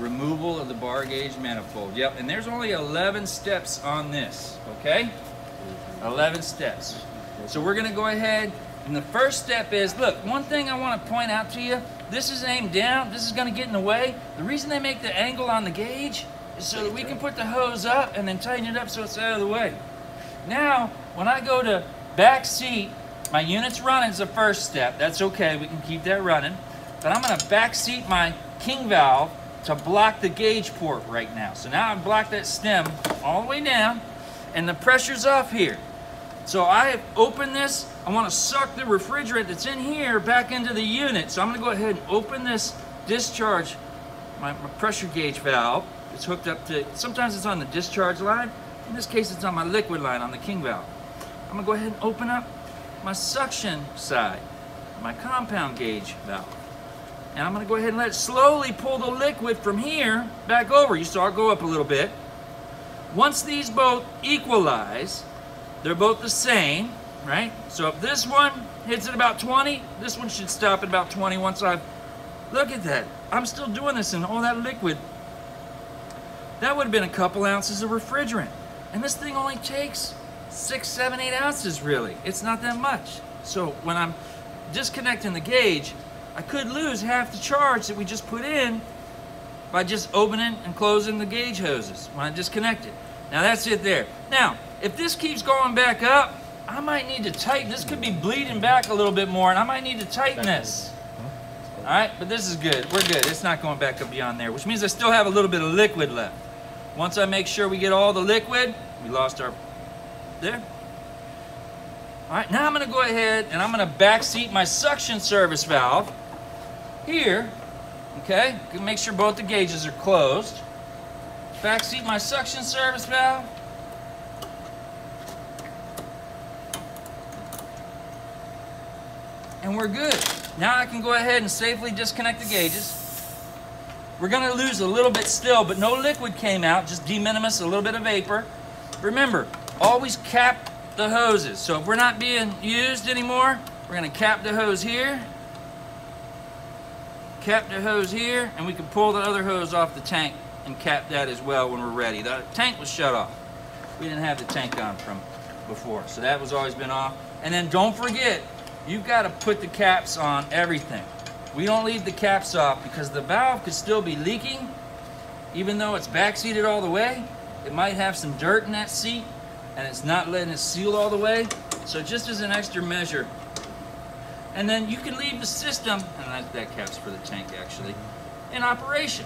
Removal of the bar gauge manifold. Yep, and there's only 11 steps on this, okay? 11 steps. So we're gonna go ahead, and the first step is, look, one thing I wanna point out to you, this is aimed down, this is gonna get in the way. The reason they make the angle on the gauge is so that we can put the hose up and then tighten it up so it's out of the way. Now, when I go to back seat, my unit's running is the first step. That's okay, we can keep that running. But I'm gonna back seat my king valve to block the gauge port right now. So now I've blocked that stem all the way down and the pressure's off here. So I have opened this. I want to suck the refrigerant that's in here back into the unit. So I'm going to go ahead and open this discharge, my, my pressure gauge valve. It's hooked up to, sometimes it's on the discharge line. In this case, it's on my liquid line on the king valve. I'm going to go ahead and open up my suction side, my compound gauge valve. And I'm gonna go ahead and let slowly pull the liquid from here back over. You saw it go up a little bit. Once these both equalize, they're both the same, right? So if this one hits at about 20, this one should stop at about 20 once I've, look at that. I'm still doing this in all that liquid. That would have been a couple ounces of refrigerant. And this thing only takes six, seven, eight ounces really. It's not that much. So when I'm disconnecting the gauge, I could lose half the charge that we just put in by just opening and closing the gauge hoses when I disconnect it. Now that's it there. Now, if this keeps going back up, I might need to tighten. This could be bleeding back a little bit more and I might need to tighten this. All right, but this is good. We're good. It's not going back up beyond there, which means I still have a little bit of liquid left. Once I make sure we get all the liquid, we lost our, there. All right, now I'm gonna go ahead and I'm gonna backseat my suction service valve here, okay, make sure both the gauges are closed. Backseat my suction service valve. And we're good. Now I can go ahead and safely disconnect the gauges. We're gonna lose a little bit still, but no liquid came out, just de minimis, a little bit of vapor. Remember, always cap the hoses. So if we're not being used anymore, we're gonna cap the hose here cap the hose here and we can pull the other hose off the tank and cap that as well when we're ready. The tank was shut off. We didn't have the tank on from before, so that was always been off. And then don't forget, you've got to put the caps on everything. We don't leave the caps off because the valve could still be leaking even though it's backseated all the way. It might have some dirt in that seat and it's not letting it seal all the way. So just as an extra measure, and then you can leave the system, and that, that cap's for the tank actually, in operation.